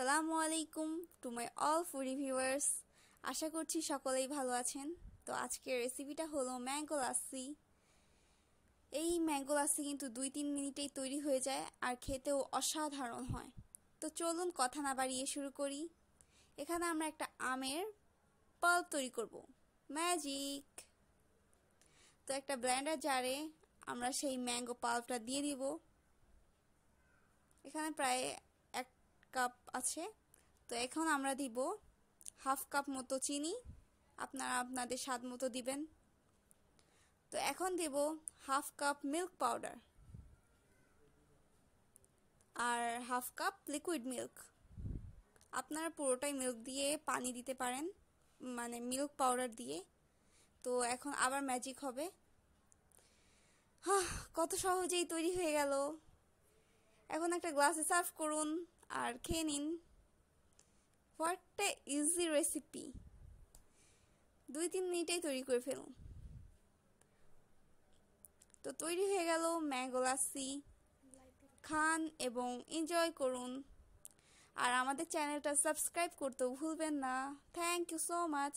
মাই all foodie viewers আশা করছি সকলেই ভালো আছেন। তো আজকের রেসিপিটা হলো ম্যাঙ্গো লাসি। এই ম্যাঙ্গো লাসি কিন্তু দুই তিন মিনিটেই তৈরি হয়ে যায় আর খেতেও অসাধারণ হয়। তো চলুন কথা না বাড়িয়ে শুরু করি। এখানে আমরা একটা আমের পাল্প তৈরি করব। ম্যাজিক! তো একটা ব্ল্যান্ডার জারে আমরা সেই ম্যাঙ্গো পাল্পটা দিয়ে দিব। এখানে প্রায় কাপ আছে। তো এখন আমরা দিব হাফ কাপ মতো চিনি। আপনারা আপনাদের স্বাদ মতো দিবেন। তো এখন দেব হাফ কাপ মিল্ক পাউডার আর হাফ কাপ লিকুইড মিল্ক। আপনারা পুরোটাই মিল্ক দিয়ে পানি দিতে পারেন মানে মিল্ক পাউডার দিয়ে। তো এখন আবার ম্যাজিক হবে। কত সহজেই তৈরি হয়ে গেল। এখন একটা গ্লাসে সার্ভ করুন। আর খেয়ে নিন। হোয়াট এ ইজি রেসিপি দুই তিন মিনিটেই তৈরি করে ফেলুন। তো তৈরি হয়ে গেল ম্যাঙ্গো লাসি খান এবং এনজয় করুন। আর আমাদের চ্যানেলটা সাবস্ক্রাইব করতেও ভুলবেন না। Thank you so much